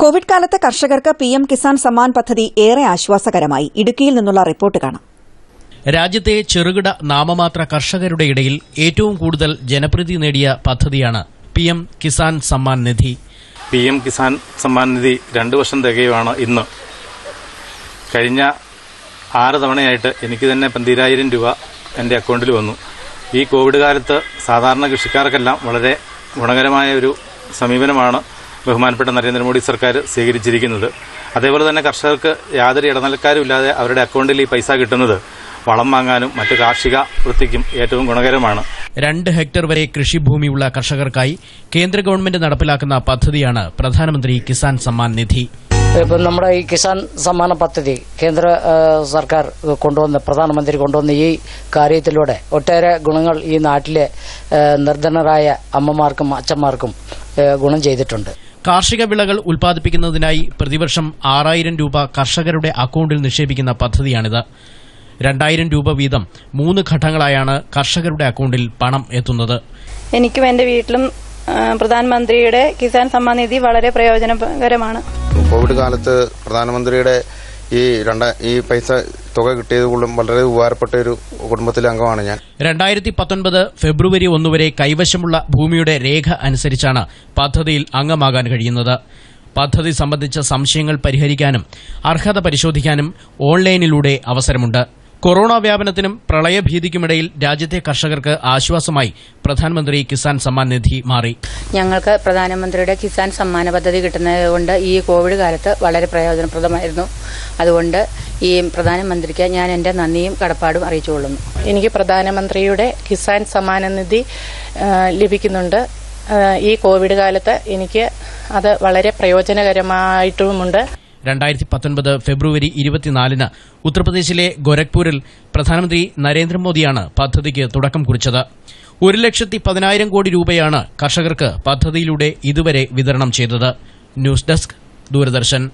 Covid കാലത്ത് കർഷകർക്ക് P M Kisan Samman പദ്ധതി ഏറെ ആശ്വാസകരമായി. ഇടുക്കിയിൽ നിന്നുള്ള റിപ്പോർട്ട് കാണാം. രാജ്യത്തെ ചെറുകിട നാമമാത്ര കർഷകരുടെ ഇടയിൽ ഏറ്റവും കൂടുതൽ ജനപ്രീതി നേടിയ പദ്ധതിയാണ് P M Kisan Samman Nidhi. P M Kisan Samman Nidhi രണ്ട് വർഷം തികയുമാണ് ഇന്ന്. കഴിഞ്ഞ ആറ് തവണയായിട്ട് എനിക്ക് തന്നെ പന്തിരായിരം രൂപ എന്റെ അക്കൗണ്ടിൽ വന്നു. ഈ കോവിഡ് കാലത്ത് സാധാരണ കൃഷിക്കാർക്കെല്ലാം വളരെ ഗുണകരമായ ഒരു സമീപനമാണ്. ബഹുമാനപ്പെട്ട നരേന്ദ്രമോദി സർക്കാർ സ്വീകരിച്ചിരിക്കുന്നത്. അതേപോലെ തന്നെ കർഷകർക്ക് യാതൊരു ഇടനിലക്കാരും ഇല്ലാതെ അവരുടെ അക്കൗണ്ടിൽ ഈ പൈസ കിട്ടുന്നത് വളം വാങ്ങാനും മറ്റ് കാർഷിക വൃത്തിക്കും ഏറ്റവും ഗുണകരമാണ്. രണ്ട് ഹെക്ടർ വരെ കൃഷിഭൂമിയുള്ള കർഷകർക്കായി കേന്ദ്ര ഗവൺമെന്റ് നടപ്പിലാക്കുന്ന പദ്ധതിയാണ് പ്രധാനമന്ത്രി കിസാൻ സമ്മാൻ നിധി. ഇപ്പം നമ്മുടെ ഈ കിസാൻ സമ്മാന പദ്ധതി കേന്ദ്ര സർക്കാർ കൊണ്ടുവന്ന് പ്രധാനമന്ത്രി കൊണ്ടുവന്ന ഈ കാര്യത്തിലൂടെ ഒട്ടേറെ ഗുണങ്ങൾ ഈ നാട്ടിലെ നിർധനരായ അമ്മമാർക്കും അച്ഛന്മാർക്കും ഗുണം ചെയ്തിട്ടുണ്ട്. കാർഷിക വിളകൾ ഉൽപ്പാദിപ്പിക്കുന്നതിനായി പ്രതിവർഷം ആറായിരം രൂപ കർഷകരുടെ അക്കൌണ്ടിൽ നിക്ഷേപിക്കുന്ന പദ്ധതിയാണിത്. രണ്ടായിരം രൂപ വീതം മൂന്ന് ഘട്ടങ്ങളായാണ് കർഷകരുടെ അക്കൌണ്ടിൽ പണം എത്തുന്നത്. എനിക്കും എന്റെ വീട്ടിലും പ്രധാനമന്ത്രിയുടെ കിസാൻ സമ്മാൻ നിധി വളരെ പ്രയോജനകരമാണ് കോവിഡ് കാലത്ത് പ്രധാനമന്ത്രിയുടെ ഈ രണ്ട ഈ പൈസ തുക കിട്ടിയത് കൊണ്ടും വളരെ ഉപകാരപ്പെട്ട ഒരു കുടുംബത്തിലെ അംഗമാണ് ഞാൻ. രണ്ടായിരത്തി പത്തൊൻപത് ഫെബ്രുവരി ഒന്നുവരെ കൈവശമുള്ള ഭൂമിയുടെ രേഖ അനുസരിച്ചാണ് പദ്ധതിയിൽ അംഗമാകാൻ കഴിയുന്നത്. പദ്ധതി സംബന്ധിച്ച സംശയങ്ങൾ പരിഹരിക്കാനും അർഹത പരിശോധിക്കാനും ഓൺലൈനിലൂടെ അവസരമുണ്ട്. കൊറോണ വ്യാപനത്തിനും പ്രളയഭീതിക്കുമിടയിൽ രാജ്യത്തെ കർഷകർക്ക് ആശ്വാസമായി പ്രധാനമന്ത്രി കിസാൻ സമ്മാൻ നിധി മാറി. ഞങ്ങൾക്ക് പ്രധാനമന്ത്രിയുടെ കിസാൻ സമ്മാന പദ്ധതി കിട്ടുന്നത് കൊണ്ട് ഈ കോവിഡ് കാലത്ത് വളരെ പ്രയോജനപ്രദമായിരുന്നു. അതുകൊണ്ട് ഈ പ്രധാനമന്ത്രിക്ക് ഞാൻ എന്റെ നന്ദിയും കടപ്പാടും അറിയിച്ചുകൊള്ളുന്നു. എനിക്ക് പ്രധാനമന്ത്രിയുടെ കിസാൻ സമ്മാന നിധി ലഭിക്കുന്നുണ്ട്. ഈ കോവിഡ് കാലത്ത് എനിക്ക് അത് വളരെ പ്രയോജനകരമായിട്ടുമുണ്ട്. രണ്ടായിരത്തി പത്തൊൻപത് ഫെബ്രുവരി ഇരുപത്തിനാലിന് ഉത്തർപ്രദേശിലെ ഗോരഖ്പൂരിൽ പ്രധാനമന്ത്രി നരേന്ദ്രമോദിയാണ് പദ്ധതിക്ക് തുടക്കം കുറിച്ചത്. ഒരു ലക്ഷത്തി പതിനായിരം കോടി രൂപയാണ് കർഷകർക്ക് പദ്ധതിയിലൂടെ ഇതുവരെ വിതരണം ചെയ്തത്. News desk Doordarshan.